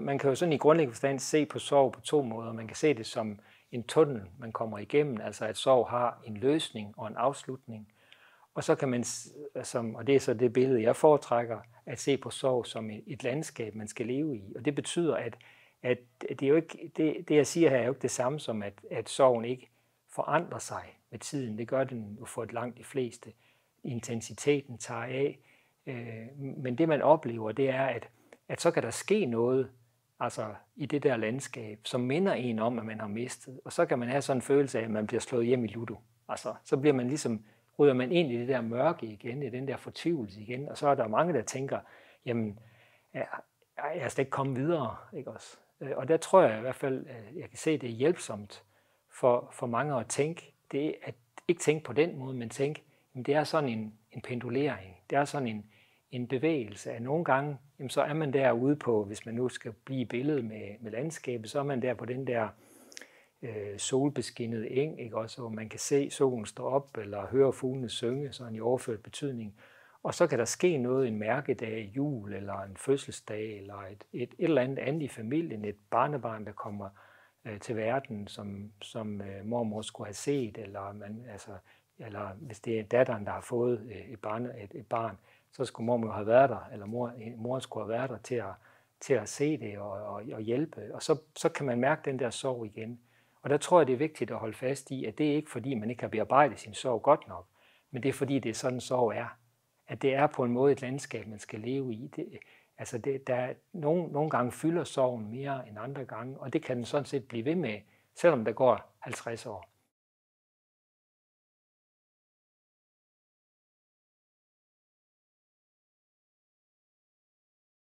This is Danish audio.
Man kan jo sådan i grundlæggende forstand se på sorg på to måder. Man kan se det som en tunnel, man kommer igennem, altså at sorg har en løsning og en afslutning. Og så kan man, som, og det er så det billede, jeg foretrækker, at se på sorg som et landskab, man skal leve i. Og det betyder, at, at det, er jo ikke, det, det, jeg siger her, er jo ikke det samme som, at, at sorgen ikke forandrer sig med tiden. Det gør den jo for et langt de fleste. Intensiteten tager af. Øh, men det, man oplever, det er, at, at så kan der ske noget altså i det der landskab, som minder en om, at man har mistet. Og så kan man have sådan en følelse af, at man bliver slået hjem i ludo. Altså, så bliver man ligesom, ryger man ind i det der mørke igen, i den der fortvivlelse igen. Og så er der mange, der tænker, jamen, jeg er slet ikke kommet videre. Ikke også? Øh, og der tror jeg i hvert fald, at jeg kan se, at det er hjælpsomt for, for mange at tænke, det er at ikke tænke på den måde, men tænke, jamen det er sådan en, en pendulering. Det er sådan en, en bevægelse. At nogle gange, jamen så er man derude på, hvis man nu skal blive i billedet med, med landskabet, så er man der på den der øh, solbeskinnede eng, ikke også, hvor man kan se solen stå op, eller høre fuglene synge, sådan i overført betydning. Og så kan der ske noget en mærkedag, jul, eller en fødselsdag, eller et, et, et eller andet andet i familien, et barnebarn, der kommer øh, til verden, som, som øh, mormor skulle have set, eller, man, altså, eller hvis det er datteren, der har fået øh, et, barn, et, et barn, så skulle mormor have været der, eller mor, mor skulle have været der til at, til at se det og, og, og hjælpe. Og så, så kan man mærke den der sorg igen. Og der tror jeg, det er vigtigt at holde fast i, at det er ikke fordi, man ikke har bearbejdet sin sorg godt nok, men det er fordi, det er sådan, sorg er. At det er på en måde et landskab, man skal leve i. Det, altså det, der, nogle, nogle gange fylder sorgen mere end andre gange, og det kan den sådan set blive ved med, selvom der går 50 år.